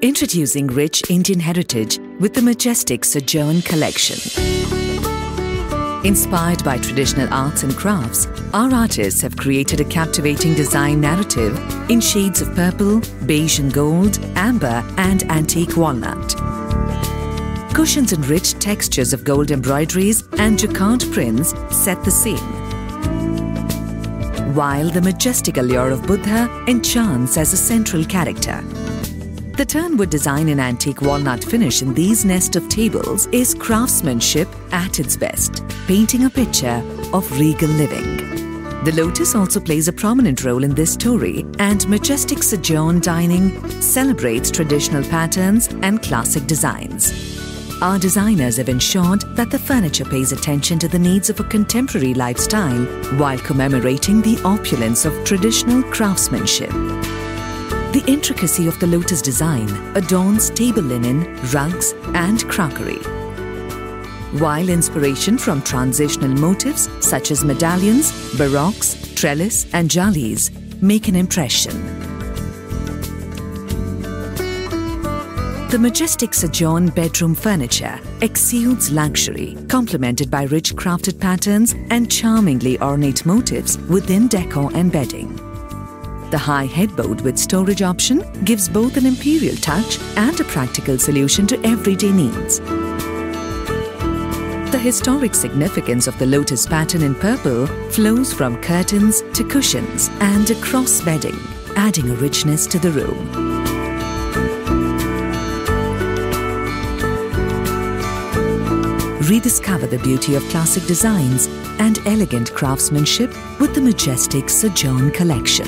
Introducing rich Indian heritage with the majestic Sojourn collection. Inspired by traditional arts and crafts, our artists have created a captivating design narrative in shades of purple, beige and gold, amber and antique walnut. Cushions and rich textures of gold embroideries and jacquard prints set the scene. While the majestic allure of Buddha enchants as a central character. The turnwood design in antique walnut finish in these nest of tables is craftsmanship at its best, painting a picture of regal living. The lotus also plays a prominent role in this story, and Majestic Sojourn Dining celebrates traditional patterns and classic designs. Our designers have ensured that the furniture pays attention to the needs of a contemporary lifestyle while commemorating the opulence of traditional craftsmanship. The intricacy of the lotus design adorns table linen, rugs and crockery. While inspiration from transitional motifs such as medallions, baroques, trellis and jalis make an impression. The majestic Sojourn bedroom furniture exudes luxury, complemented by rich crafted patterns and charmingly ornate motifs within decor and bedding. The high headboard with storage option gives both an imperial touch and a practical solution to everyday needs. The historic significance of the lotus pattern in purple flows from curtains to cushions and across bedding, adding a richness to the room. Rediscover the beauty of classic designs and elegant craftsmanship with the majestic Sojourn collection.